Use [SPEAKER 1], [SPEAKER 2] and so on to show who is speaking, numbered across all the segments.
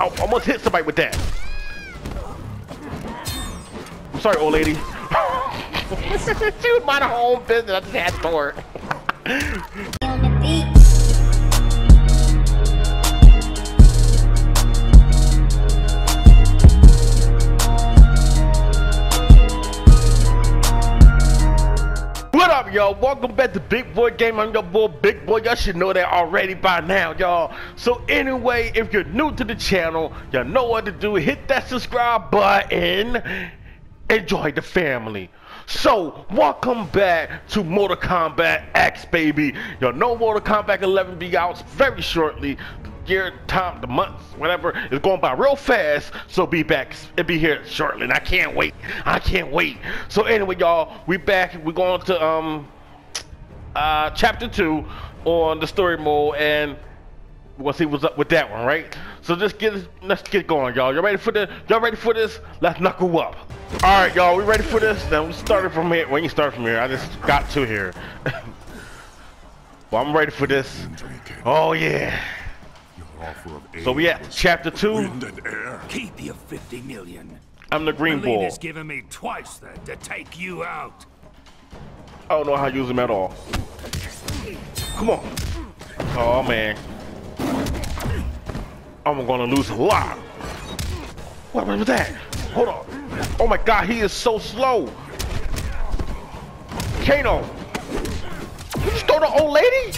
[SPEAKER 1] I almost hit somebody with that. I'm sorry, old lady. she was minding her own business. I just had to What up, y'all? Welcome back to Big Boy Game. I'm your boy, Big Boy. Y'all should know that already by now, y'all. So anyway, if you're new to the channel, y'all know what to do. Hit that subscribe button. Enjoy the family. So, welcome back to Mortal Kombat X, baby. Y'all know Mortal Kombat 11 be out very shortly. Year, time, the months, whatever, is going by real fast. So be back. It'll be here shortly. And I can't wait. I can't wait. So anyway, y'all, we back. We're going to um uh chapter two on the story mode and we'll see what's up with that one, right? So just get let's get going, y'all. Y'all ready for this? Y'all ready for this? Let's knuckle up. All right, y'all. We ready for this? Then we started from here. When you start from here, I just got to here. well, I'm ready for this. Oh yeah. So we at chapter two.
[SPEAKER 2] Wind and air.
[SPEAKER 3] Keep your 50 million.
[SPEAKER 1] I'm the green ball.
[SPEAKER 3] Mileena's given me twice that to take you out.
[SPEAKER 1] I don't know how to use them at all. Come on. Oh man. I'm gonna lose a lot. What was that? Hold on. Oh my god, he is so slow. Kano. You just stole the old lady?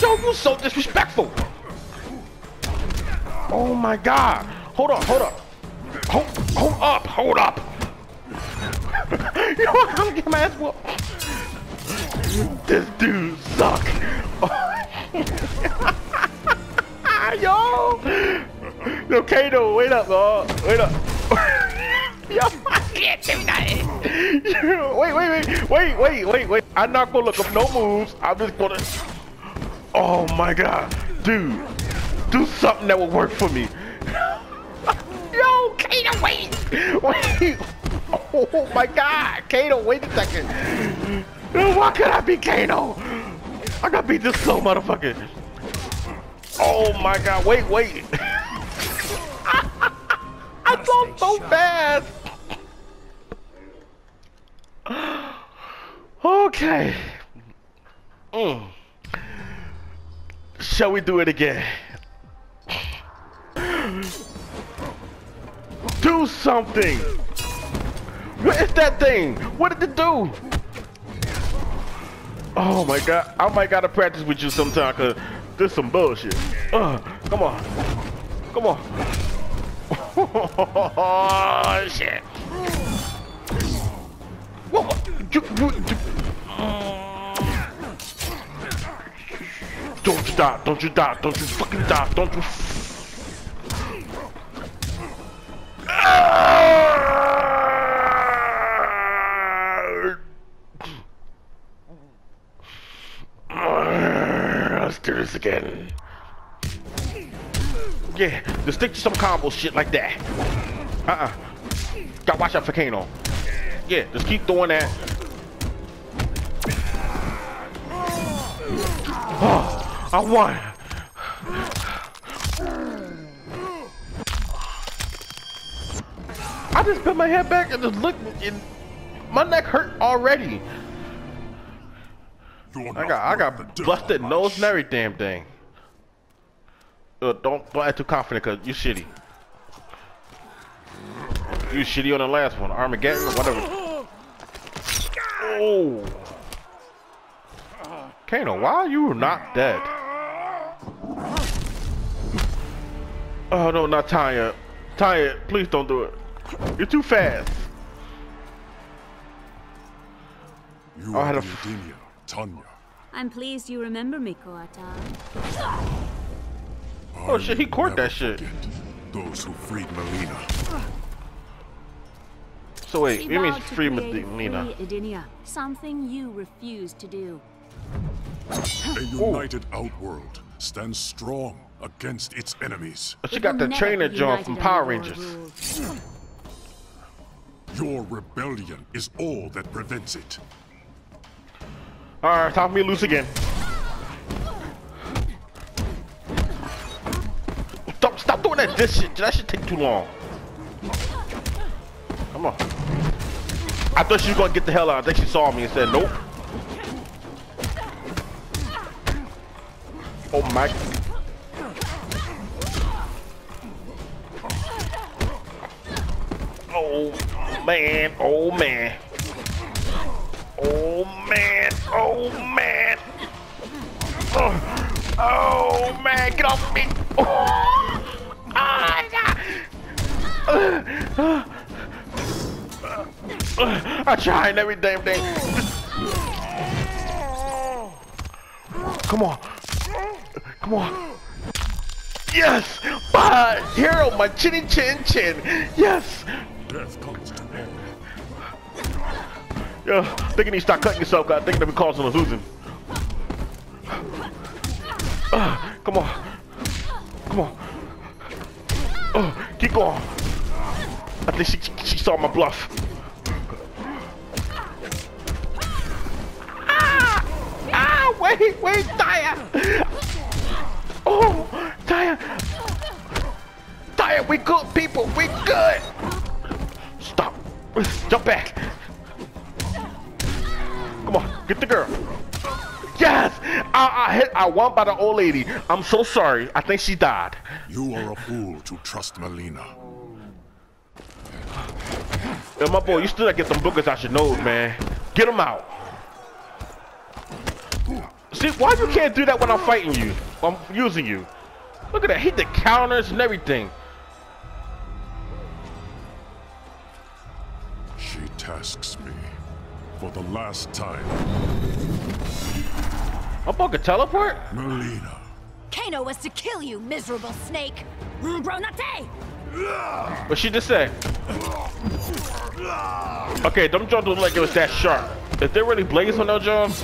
[SPEAKER 1] Yo, you're so disrespectful. Oh my god. Hold on, hold up. Hold, hold up, hold up. you know what? I'm getting my ass whooped. This dude suck. Yo! Yo, Kato, wait up, dog. Wait up. Yo, I can't do. Wait, wait, wait, wait, wait, wait, wait. I'm not gonna look up no moves. I'm just gonna. Oh my god, dude, do something that will work for me. Yo, Kato, wait, wait. Oh my god, Kato, wait a second. Yo, Why could I be Kano? I gotta beat this slow motherfucker. Oh my god, wait, wait. I thought so fast. Okay. Mm. Shall we do it again? Do something! What is that thing? What did it do? Oh my god, I might gotta practice with you sometime cause this some bullshit. Uh, come on. Come on. Oh shit. Whoa, you- you- you- Don't you die, don't you die, don't you fucking die, don't you again. Yeah, just stick to some combo shit like that. Uh-uh. Gotta watch out for Kano. Yeah, just keep doing that. Oh, I won. I just put my head back and just looked and my neck hurt already.
[SPEAKER 2] You're
[SPEAKER 1] I got I got
[SPEAKER 2] the
[SPEAKER 1] busted nose and every damn thing. Uh, don't don't act too confident cause you shitty. You shitty on the last one, Armageddon or whatever. Oh. Kano, why are you not dead? Oh no, not Tanya. Tanya, please don't do it. You're too fast.
[SPEAKER 2] You
[SPEAKER 1] I had a
[SPEAKER 2] Edenia, Tanya.
[SPEAKER 4] I'm pleased you remember me, Kotal.
[SPEAKER 1] Oh, shit, he caught that shit.
[SPEAKER 2] Those who freed Mileena.
[SPEAKER 1] So wait,
[SPEAKER 4] She
[SPEAKER 1] it means
[SPEAKER 4] vowed to
[SPEAKER 1] free
[SPEAKER 4] create a
[SPEAKER 1] Medina.
[SPEAKER 4] free Edenia, something you refuse to do.
[SPEAKER 2] A united Outworld stands strong against its enemies.
[SPEAKER 1] She
[SPEAKER 4] It
[SPEAKER 1] got the trainer
[SPEAKER 4] be
[SPEAKER 1] John from Power Rangers.
[SPEAKER 2] Your rebellion is all that prevents it.
[SPEAKER 1] Alright, time for me to lose again. Stop Stop doing that this shit. That shit take too long. Come on. I thought she was gonna get the hell out. I think she saw me and said nope. Oh my. Oh man, oh man. Oh man, oh man. Oh, oh man, get off me. Oh, ah, yeah. I tried every damn thing. Come on. Come on. Yes! Bye! Hero, my chinny chin chin! Yes!
[SPEAKER 2] Death comes to all.
[SPEAKER 1] Yeah, thinking you start cutting yourself, God, thinking that we causing a losing. Uh, come on. Come on. Oh, keep going. I think she, she saw my bluff. Ah! Ah! Wait, wait, Daya! Oh, Daya! Daya, we good people, we good! Stop. Jump back. Come on, get the girl. Yes! I, I hit I won by the old lady. I'm so sorry. I think she died.
[SPEAKER 2] You are a fool to trust Mileena.
[SPEAKER 1] Yeah, my boy, you still gotta get them bookers out your nose, man. Get them out. See, why you can't do that when I'm fighting you? I'm using you. Look at that. Hit the counters and everything.
[SPEAKER 2] She tasks me for the last time.
[SPEAKER 1] My boy can teleport?
[SPEAKER 2] Mileena,
[SPEAKER 4] Kano was to kill you, miserable snake! Bronate!
[SPEAKER 1] What she just said? Okay, them jumps look like it was that sharp. Is there really blades on those jumps?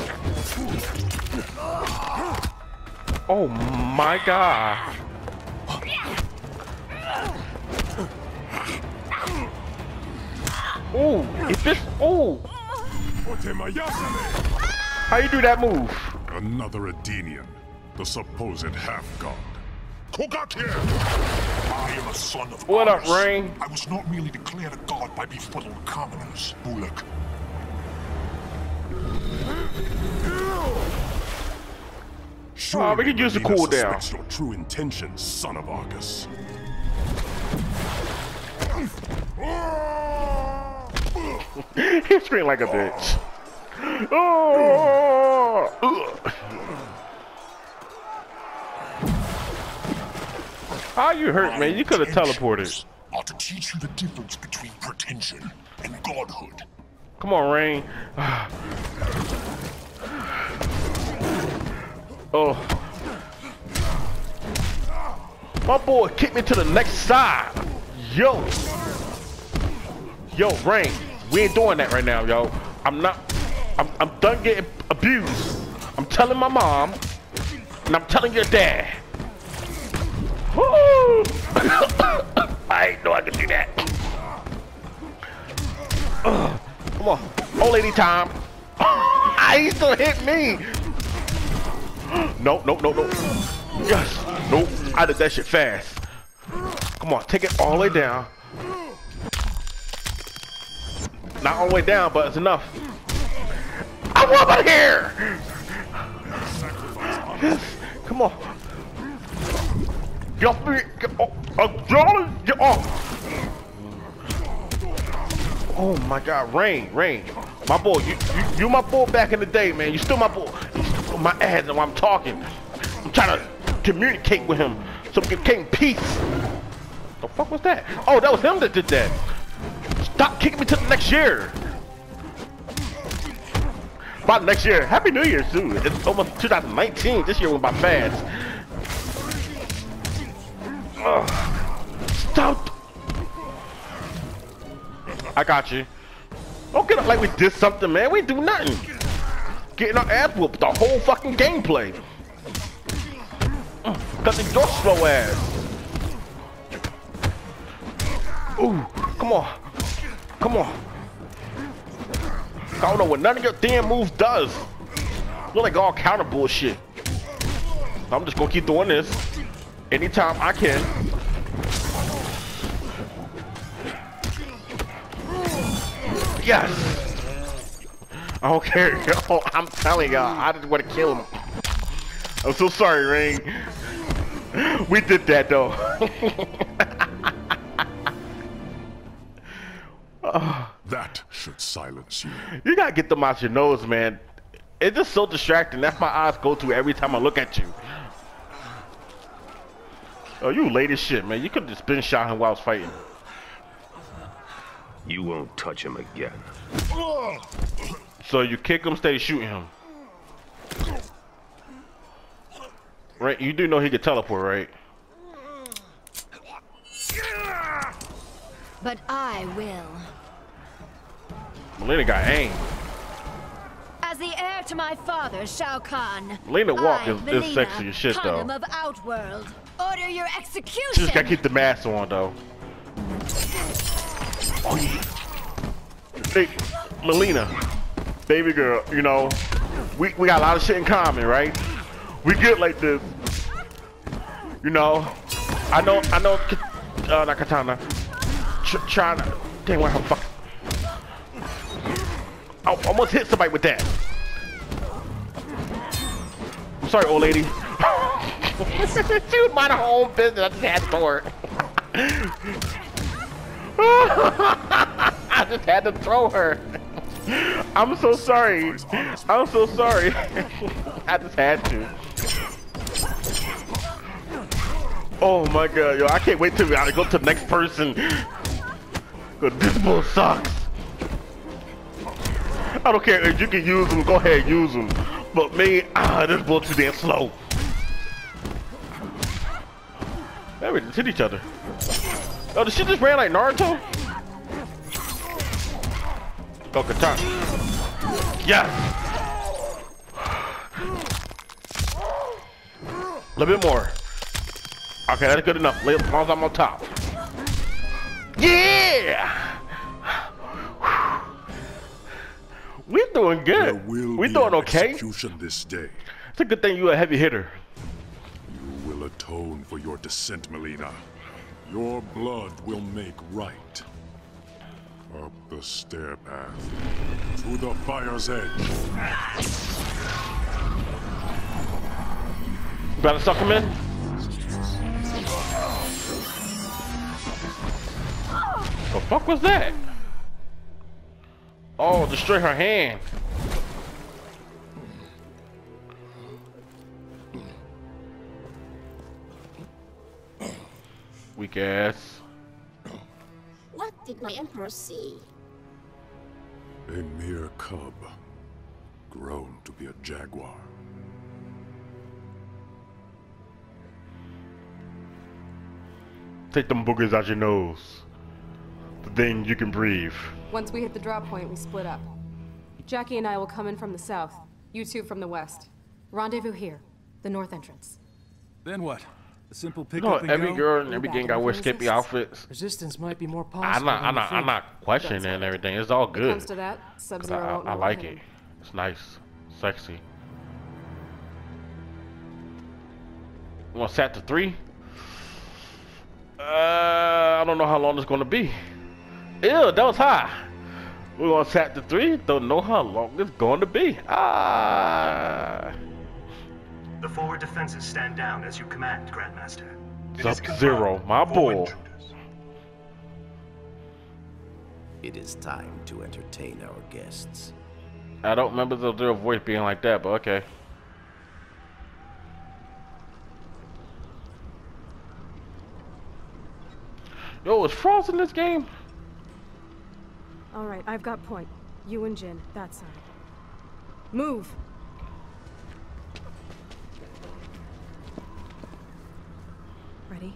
[SPEAKER 1] Oh my god. Ooh, if this, ooh, how you do that move?
[SPEAKER 2] another Edenian, the supposed half-god. Kogakir!
[SPEAKER 5] I am a son of
[SPEAKER 1] What up,
[SPEAKER 5] Horus.
[SPEAKER 1] Rain?
[SPEAKER 5] I was not merely declared a god by befuddled commoners, Bullock.
[SPEAKER 2] Surely
[SPEAKER 1] we could use the cooldown.
[SPEAKER 2] your true intentions, son of Argus.
[SPEAKER 1] he screamed like a bitch. Oh! Ugh. How you hurt, man? You could have teleported.
[SPEAKER 5] Intentions Are to teach you the difference between pretension and godhood.
[SPEAKER 1] Come on, Rain. oh. My boy kicked me to the next side. Yo. Yo, Rain. We ain't doing that right now, yo. I'm not. I'm, I'm done getting abused. I'm telling my mom, and I'm telling your dad. Woo! I ain't know I could do that. Ugh. Come on. Old lady time. I used to hit me. No, no, no, no. Yes. Nope. I did that shit fast. Come on, take it all the way down. Not all the way down, but it's enough. I want my hair. Come on. Get off me. Get off. Uh, get off. Oh my God, Rain, Rain, my boy, you, you, you my boy back in the day, man. You still my boy. My ass while I'm talking. I'm trying to communicate with him so we can gain peace. The fuck was that? Oh, that was him that did that. Stop kicking me to the next year. By next year, Happy New Year too. It's almost 2019. This year went by fast. Ugh. Stop. I got you. Don't get up like we did something, man. We do nothing. Getting our ass whooped the whole fucking gameplay. Cause of your slow ass. Ooh, come on. Come on. I don't know what none of your damn moves does. Look like all counter bullshit. I'm just gonna keep doing this anytime I can. Yes! I don't care. I'm telling y'all, I just want to kill him. I'm so sorry, Ring. We did that though.
[SPEAKER 2] That should silence you.
[SPEAKER 1] you gotta get them out your nose, man. It's just so distracting. That's my eyes go to every time I look at you. Oh, you late as shit, man. You could just been shot him while I was fighting.
[SPEAKER 6] You won't touch him again.
[SPEAKER 1] So you kick him, stay shooting him. Right? You do know he could teleport, right?
[SPEAKER 4] But I will.
[SPEAKER 1] Mileena got aim.
[SPEAKER 4] As the heir to my father, Shao Kahn.
[SPEAKER 1] Mileena walk
[SPEAKER 4] I,
[SPEAKER 1] is- is
[SPEAKER 4] Mileena,
[SPEAKER 1] sexy as shit, though.
[SPEAKER 4] Khanum of Outworld. Order your execution.
[SPEAKER 1] Just
[SPEAKER 4] execution.
[SPEAKER 1] gotta keep the mask on, though. Oh, yeah. Hey, Mileena, baby girl, you know, we, we got a lot of shit in common, right? We good like this. You know, I know, I know, uh, not Kitana. Ch to, dang, what her fuck. I almost hit somebody with that. I'm sorry, old lady. she was minding her own business. I just had to throw her. I just had to throw her. I'm so sorry. I'm so sorry. I just had to. Oh my god, yo, I can't wait till go to the next person. Cause this bull sucks. I don't care if you can use them, go ahead, use them. But me, ah, this bull too damn slow. They hit each other. Oh, the shit just ran like Naruto? Go Kitana. Yes! A little bit more. Okay, that's good enough. As long as I'm on top. Yeah! Doing good. We doing okay.
[SPEAKER 2] execution this day.
[SPEAKER 1] It's a good thing you a heavy hitter.
[SPEAKER 2] You will atone for your descent, Mileena. Your blood will make right. Up the stair path. To the fire's edge.
[SPEAKER 1] You gotta suck him in? What the fuck was that? Oh, destroy her hand. Weak ass.
[SPEAKER 7] What did my emperor see?
[SPEAKER 2] A mere cub. Grown to be a jaguar.
[SPEAKER 1] Take them boogers out your nose. Then you can breathe.
[SPEAKER 8] Once we hit the drop point, we split up. Jacqui and I will come in from the south, you two from the west. Rendezvous here, the north entrance.
[SPEAKER 9] Then what? A simple pick
[SPEAKER 1] You know,
[SPEAKER 9] up and
[SPEAKER 1] every
[SPEAKER 9] go?
[SPEAKER 1] girl and every gang got wear
[SPEAKER 8] the
[SPEAKER 1] skimpy outfits.
[SPEAKER 10] Resistance might be more possible.
[SPEAKER 1] I'm not, I'm not, I'm not questioning and everything. It's all
[SPEAKER 8] When it
[SPEAKER 1] good.
[SPEAKER 8] comes to that,
[SPEAKER 1] 'Cause
[SPEAKER 8] Sub-Zero
[SPEAKER 1] I,
[SPEAKER 8] won't
[SPEAKER 1] I like
[SPEAKER 8] what hit
[SPEAKER 1] it. It's nice, sexy. You want set to three? Uh, I don't know how long it's gonna be. Ew, that was high. We're gonna sat to three. Don't know how long it's going to be. Ah,
[SPEAKER 11] The forward defenses stand down as you command, Grandmaster.
[SPEAKER 1] Sub Zero, my boy.
[SPEAKER 6] It is time to entertain our guests.
[SPEAKER 1] I don't remember the their voice being like that, but okay. Yo, is Frost in this game?
[SPEAKER 8] All right, I've got point. You and Jin, that side. Move! Ready?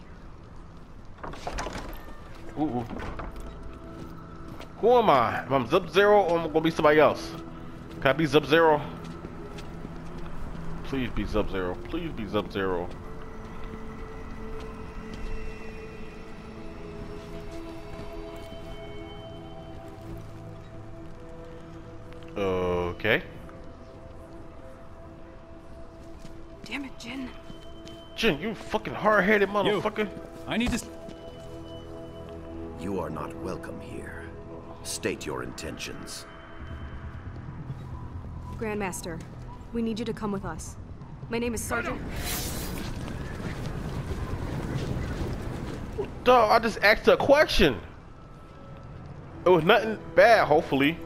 [SPEAKER 1] Ooh. Who am I? Am I'm Sub Zero or am gonna be somebody else? Can I be Sub Zero? Please be Sub Zero. Please be Sub Okay.
[SPEAKER 8] Damn it, Jin.
[SPEAKER 1] Jin, you fucking hard-headed motherfucker.
[SPEAKER 9] I need to...
[SPEAKER 6] You are not welcome here. State your intentions.
[SPEAKER 8] Grandmaster, we need you to come with us. My name is Sergeant...
[SPEAKER 1] Dog, I just asked a question. It was nothing bad, hopefully.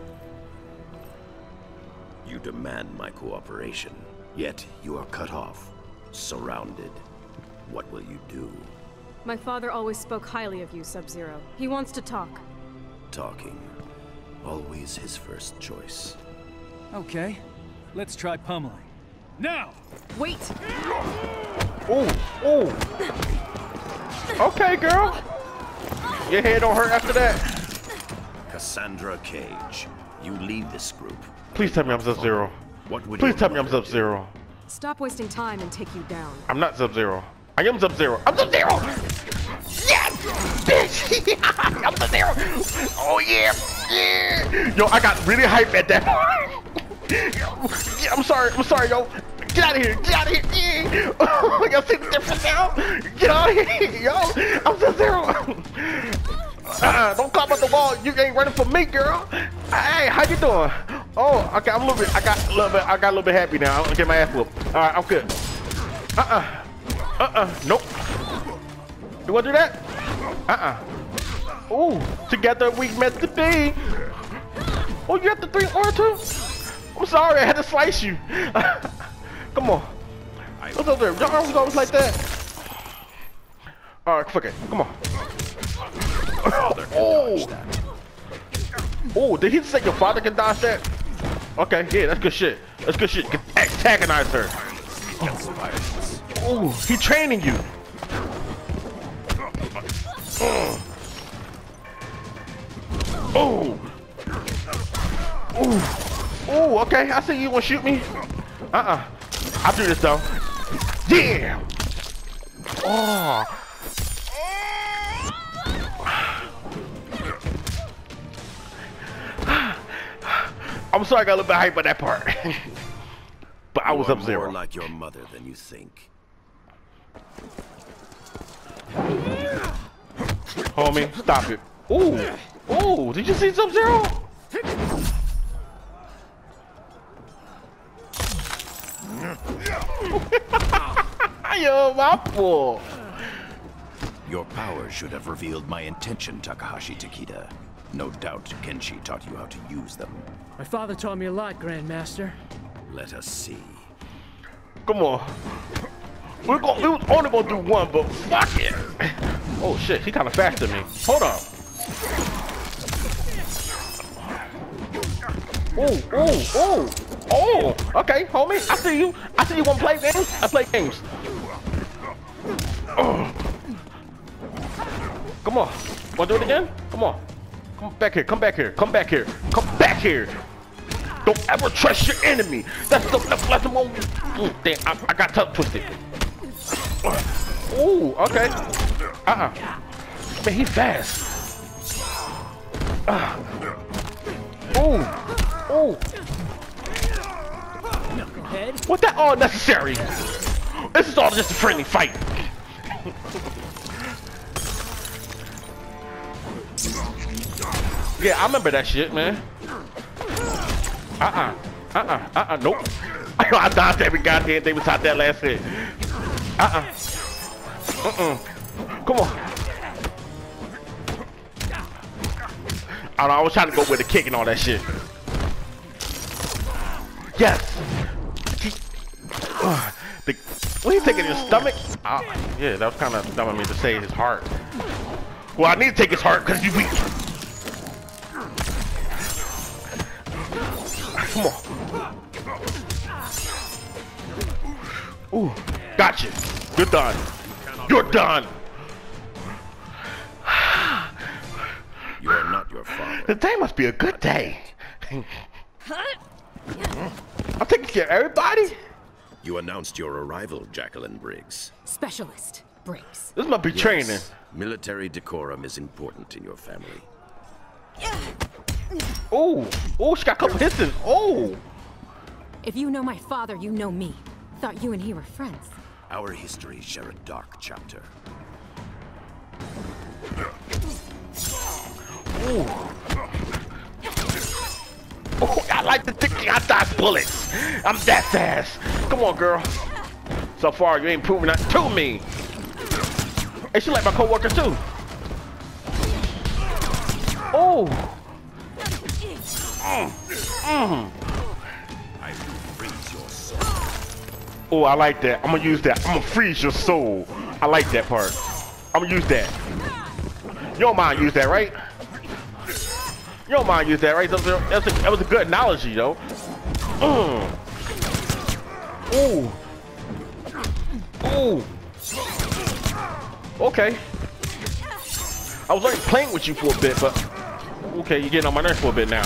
[SPEAKER 6] You demand my cooperation, yet you are cut off, surrounded. What will you do?
[SPEAKER 8] My father always spoke highly of you, Sub-Zero. He wants to talk.
[SPEAKER 6] Talking. Always his first choice.
[SPEAKER 9] Okay, let's try pummeling. Now!
[SPEAKER 8] Wait!
[SPEAKER 1] Ooh, ooh. Okay, girl. Your head don't hurt after that.
[SPEAKER 6] Cassandra Cage, you lead this group.
[SPEAKER 1] Please tell me I'm Sub-Zero.
[SPEAKER 6] What would
[SPEAKER 1] Please tell me I'm? Sub-Zero.
[SPEAKER 8] Stop wasting time and take you down.
[SPEAKER 1] I'm not Sub-Zero. I am Sub-Zero. I'm Sub-Zero! Yes! Bitch! I'm Sub-Zero! Oh, yeah! Yeah! Yo, I got really hype at that point. Yeah, I'm sorry. I'm sorry, yo. Get out of here. Get out of here. Yeah. Oh, y'all see the difference now? Get out of here, yo. I'm Sub-Zero. Uh, don't climb up the wall. You ain't running for me, girl. Hey, how you doing? Oh, okay. I'm a little bit. I got a little bit. I got a little bit happy now. I'm gonna get my ass whooped. All right, I'm good. Uh-uh. Uh-uh. Nope. You wanna do that? Uh-uh. Ooh, together we met the be. Oh, you have the three or two? I'm sorry, I had to slice you. Come on. What's up there? Y'all always always like that. All right, fuck it. Come on. Oh. Oh, did he say your father can dodge that? Okay, yeah, that's good shit. That's good shit. Antagonize her. Oh, he training you. Oh. Oh. Oh, okay. I see you want to shoot me. Uh-uh. I'll do this though. Yeah. Oh. I'm sorry I got a little bit hype on that part. but I was up zero.
[SPEAKER 6] More like your mother than you think.
[SPEAKER 1] Homie, stop it. Ooh. Ooh, did you see Sub Zero? Yo, my boy.
[SPEAKER 6] Your power should have revealed my intention, Takahashi Takeda. No doubt Kenshi taught you how to use them.
[SPEAKER 10] My father taught me a lot, Grandmaster.
[SPEAKER 6] Let us see.
[SPEAKER 1] Come on. We're going we was only gonna do one, but fuck it. Oh shit, he kinda faster than me. Hold on. Oh, oh, oh, oh, okay, homie. I see you. I see you wanna play games? I play games. Oh. Come on. Wanna do it again? Come on. Come back here, come back here, come back here, come back here. Don't ever trust your enemy. That's the that's, that's the moment. Mm, damn, I, I got tongue twisted. Ooh, okay. Uh-uh. Man, he fast. Uh. Ooh, ooh. What that all necessary? This is all just a friendly fight. yeah, I remember that shit, man. Uh-uh. Uh-uh. Uh-uh. Nope. I dodged every goddamn thing beside that last hit. Uh-uh. Uh-uh. Come on. I, know, I was trying to go with the kick and all that shit. Yes. Uh, the, what are you taking his stomach? Uh, yeah, that was kind of dumb of me to say his heart. Well, I need to take his heart because he's weak. Come on. Ooh, gotcha. You're done. You're done.
[SPEAKER 6] You are not your father.
[SPEAKER 1] The day must be a good day. I'm taking care of everybody.
[SPEAKER 6] You announced your arrival, Jacqueline Briggs.
[SPEAKER 4] Specialist, Briggs.
[SPEAKER 1] This must be
[SPEAKER 6] Yes,
[SPEAKER 1] training.
[SPEAKER 6] Military decorum is important in your family.
[SPEAKER 1] Oh, oh, she got a couple hits in. Oh.
[SPEAKER 4] If you know my father, you know me. Thought you and he were friends.
[SPEAKER 6] Our history share a dark chapter.
[SPEAKER 1] Oh, I like the thinking I dodge bullets. I'm that fast. Come on, girl. So far, you ain't proving that to me. And she like my coworker too. Oh. Oh, I like that. I'm gonna use that. I'm gonna freeze your soul. I like that part. I'm gonna use that. You don't mind use that, right? You don't mind use that, right? That was a, that was a, good analogy, though. Mm. Ooh. Ooh. Okay. I was already playing with you for a bit, but okay, you're getting on my nerves for a bit now.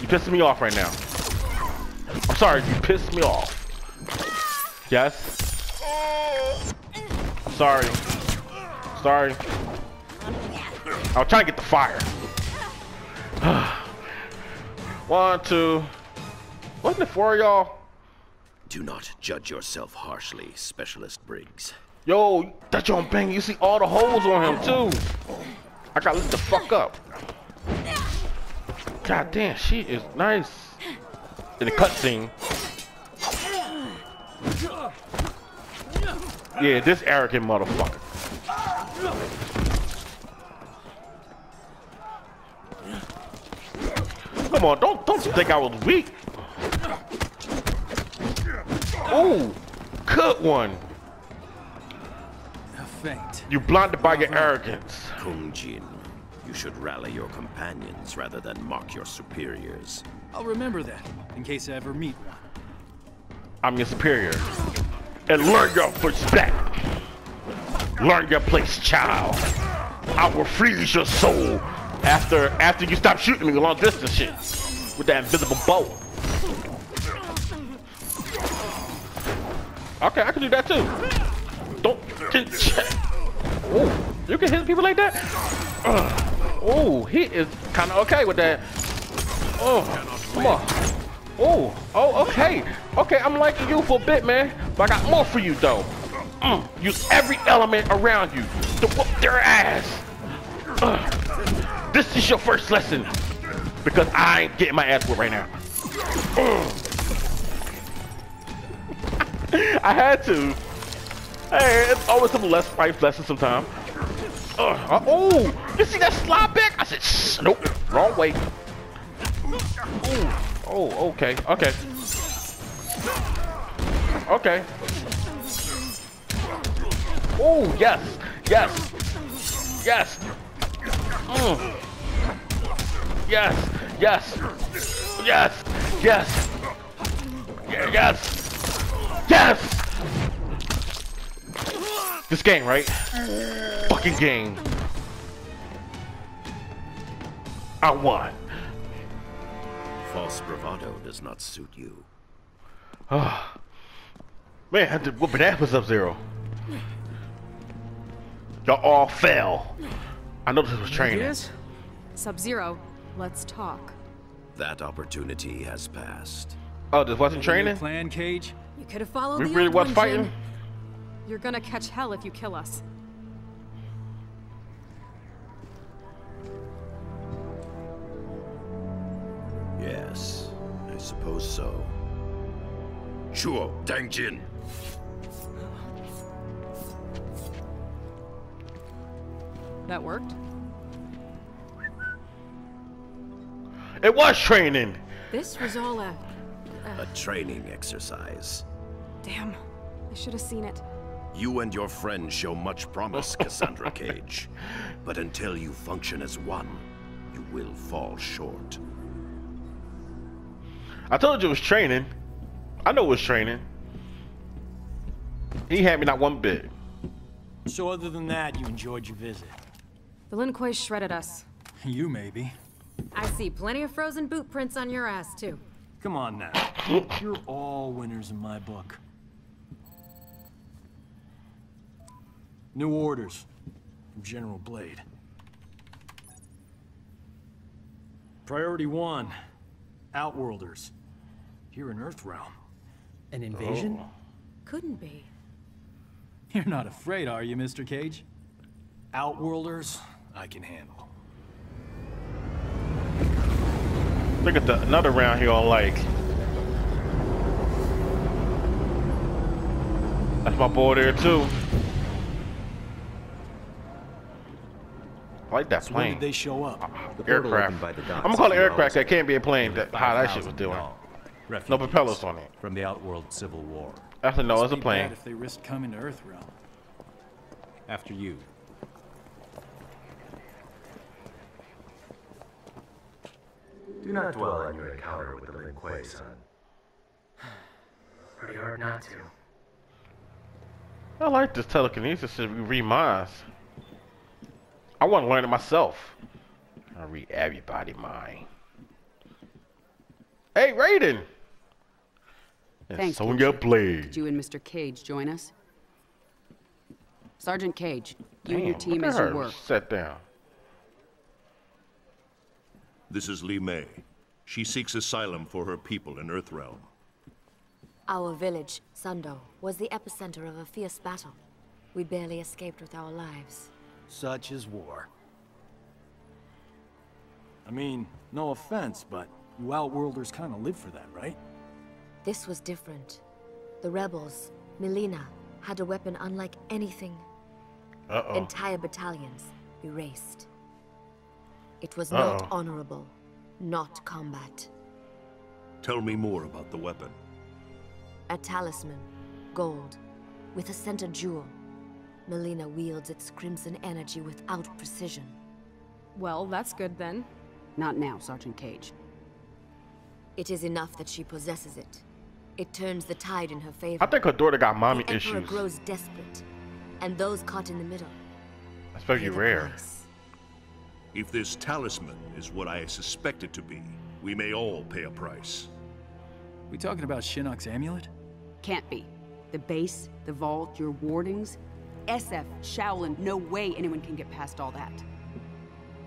[SPEAKER 1] You pissing me off right now. I'm sorry, you pissed me off. Yes. I'm sorry. Sorry. I was trying to get the fire. One, two. Wasn't it four of y'all?
[SPEAKER 6] Do not judge yourself harshly, Specialist Briggs.
[SPEAKER 1] Yo, that John Bang, you see all the holes on him too. I gotta lift the fuck up. God damn, she is nice. In the cutscene. Yeah, this arrogant motherfucker. Come on, don't don't think I was weak. Ooh, cut one. You blinded by your arrogance.
[SPEAKER 6] Jin, you should rally your companions rather than mock your superiors.
[SPEAKER 9] I'll remember that, in case I ever meet one.
[SPEAKER 1] I'm your superior. And learn your respect. Learn your place, child. I will freeze your soul after after you stop shooting me long distance shit with that invisible bow. Okay, I can do that too. Don't get Oh, you can hit people like that? Uh, oh, he is kind of okay with that. Oh, come on. Oh, oh, okay. Okay, I'm liking you for a bit, man. But I got more for you, though. Mm, use every element around you to whoop their ass. Uh, this is your first lesson. Because I ain't getting my ass whooped right now. I had to. Hey, it's always some less life lessons sometimes. Uh, oh, you see that back? I said, nope, wrong way. Ooh. Oh, okay, okay. Okay. Oh, yes, yes, yes. Mm. Yes, yes, yes, yes, yes, yes. This game, right? Fucking game. I won.
[SPEAKER 6] False bravado does not suit you.
[SPEAKER 1] Ah. Man, I had to whoop an ass with Sub-Zero. Y'all all fell. I know this was training.
[SPEAKER 8] Sub-Zero, let's talk.
[SPEAKER 6] That opportunity has passed.
[SPEAKER 1] Oh, this wasn't training?
[SPEAKER 9] Plan, Cage?
[SPEAKER 8] You could have followed
[SPEAKER 1] We
[SPEAKER 8] the
[SPEAKER 1] really
[SPEAKER 8] old
[SPEAKER 1] was fighting?
[SPEAKER 8] You're gonna catch hell if you kill us.
[SPEAKER 6] Yes, I suppose so. Sure, Dang Jin.
[SPEAKER 8] That worked?
[SPEAKER 1] It was training.
[SPEAKER 8] This was all a...
[SPEAKER 6] A training exercise.
[SPEAKER 8] Damn. I should have seen it.
[SPEAKER 6] You and your friend show much promise, Cassandra Cage. But until you function as one, you will fall short.
[SPEAKER 1] I told you it was training. I know it was training. He had me not one bit.
[SPEAKER 10] So other than that, you enjoyed your visit?
[SPEAKER 8] The Lin Kuei shredded us.
[SPEAKER 9] You maybe.
[SPEAKER 12] I see plenty of frozen boot prints on your ass, too.
[SPEAKER 10] Come on now. You're all winners in my book. New orders from General Blade. Priority one, Outworlders. Here in Earthrealm. An invasion? Oh.
[SPEAKER 12] Couldn't be.
[SPEAKER 9] You're not afraid, are you, Mr. Cage?
[SPEAKER 10] Outworlders, I can handle.
[SPEAKER 1] Look at the another round here on like. That's my boy there too. I like that
[SPEAKER 10] So when
[SPEAKER 1] plane.
[SPEAKER 10] did they show up?
[SPEAKER 1] aircraft. I'm gonna call it aircraft. That can't be a plane. That, how that shit was doing. No propellers on it.
[SPEAKER 13] From the Outworld Civil War.
[SPEAKER 1] Actually, no, it's a
[SPEAKER 9] Be
[SPEAKER 1] plane.
[SPEAKER 9] if they risk coming to Earthrealm.
[SPEAKER 13] After you.
[SPEAKER 14] Do not dwell on your encounter with the Lin Kuei, son. Pretty hard not to.
[SPEAKER 1] I like this telekinesis to read minds. I want to learn it myself. I read everybody mind. Hey, Raiden. And
[SPEAKER 15] Thanks,
[SPEAKER 1] Sonya Blade.
[SPEAKER 15] Did you and Mr. Cage join us? Sergeant Cage, you and your
[SPEAKER 1] Damn,
[SPEAKER 15] team
[SPEAKER 1] look
[SPEAKER 15] as
[SPEAKER 1] at
[SPEAKER 15] you
[SPEAKER 1] her.
[SPEAKER 15] were.
[SPEAKER 1] Sit down.
[SPEAKER 16] This is Li Mei. She seeks asylum for her people in Earthrealm.
[SPEAKER 17] Our village, Sundo, was the epicenter of a fierce battle. We barely escaped with our lives.
[SPEAKER 10] Such is war. I mean, no offense, but you Outworlders kind of live for that, right?
[SPEAKER 17] This was different. The rebels, Mileena, had a weapon unlike anything.
[SPEAKER 1] Uh-oh.
[SPEAKER 17] Entire battalions erased. It was
[SPEAKER 16] Uh-oh.
[SPEAKER 17] not honorable, not combat.
[SPEAKER 16] Tell me more about the weapon.
[SPEAKER 17] A talisman, gold, with a center jewel. Melina wields its crimson energy without precision.
[SPEAKER 8] Well, that's good then.
[SPEAKER 15] Not now, Sergeant Cage.
[SPEAKER 17] It is enough that she possesses it. It turns the tide in her favor.
[SPEAKER 1] I think her daughter got mommy
[SPEAKER 17] the Emperor
[SPEAKER 1] issues.
[SPEAKER 17] grows desperate, and those caught in the middle.
[SPEAKER 1] That's very rare.
[SPEAKER 16] If this talisman is what I suspect it to be, we may all pay a price.
[SPEAKER 9] We talking about Shinnok's amulet?
[SPEAKER 15] Can't be. The base, the vault, your wardings. SF, Shaolin, no way anyone can get past all that.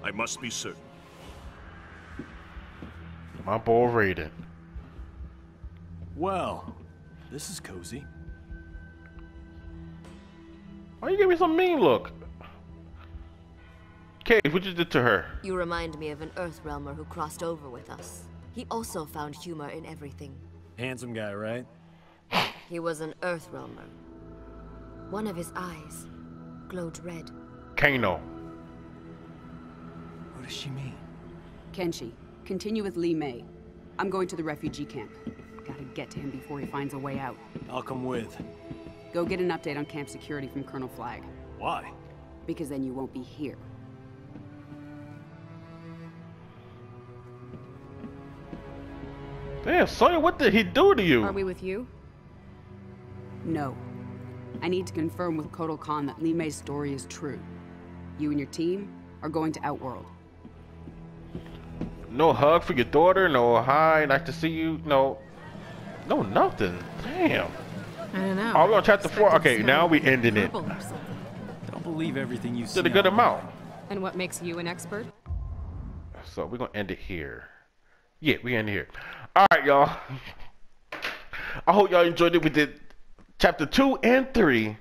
[SPEAKER 16] I must be certain.
[SPEAKER 1] My boy Raiden.
[SPEAKER 10] Well, this is cozy.
[SPEAKER 1] Why you give me some mean look? Cage, what you did to her?
[SPEAKER 17] You remind me of an Earthrealmer who crossed over with us. He also found humor in everything.
[SPEAKER 10] Handsome guy, right?
[SPEAKER 17] He was an Earthrealmer. One of his eyes glowed red.
[SPEAKER 1] Kano.
[SPEAKER 9] What does she mean?
[SPEAKER 15] Kenshi, continue with Li Mei. I'm going to the refugee camp. Gotta get to him before he finds a way out.
[SPEAKER 10] I'll come with.
[SPEAKER 15] Go get an update on camp security from Colonel Flag.
[SPEAKER 10] Why?
[SPEAKER 15] Because then you won't be here.
[SPEAKER 1] Damn, Sawyer, what did he do to you?
[SPEAKER 8] Are we with you?
[SPEAKER 15] No. I need to confirm with Kotal Khan that Li Mei's story is true. You and your team are going to Outworld.
[SPEAKER 1] No hug for your daughter, no hi, nice to see you, no, no nothing. Damn.
[SPEAKER 8] I don't know.
[SPEAKER 1] Are we on chapter four? Okay, now we ending it.
[SPEAKER 8] Purple or something.
[SPEAKER 9] Don't believe everything you see.
[SPEAKER 1] Did a good amount.
[SPEAKER 8] And what makes you an expert?
[SPEAKER 1] So we're gonna end it here. Yeah, we end it here. All right, y'all. I hope y'all enjoyed it. We did chapter two and three,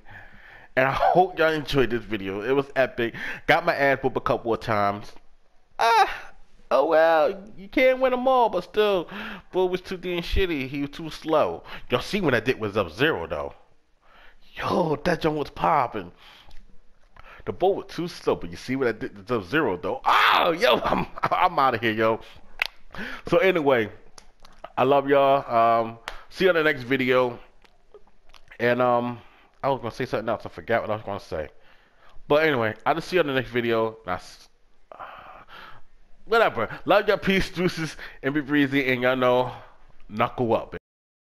[SPEAKER 1] and I hope y'all enjoyed this video. It was epic. Got my ass whooped a couple of times. Ah, oh well, you can't win them all, but still, boy was too damn shitty. He was too slow. Y'all see when I did was up zero though. Yo, that joint was popping. The boy was too slow, but you see what I did up zero though. Oh, yo, I'm I'm out of here, yo. So anyway, I love y'all. Um, see you on the next video. And um, I was gonna say something else. I forgot what I was gonna say. But anyway, I'll just see you on the next video. That's whatever. Love y'all, peace, juices, and be breezy, and y'all know, knuckle up.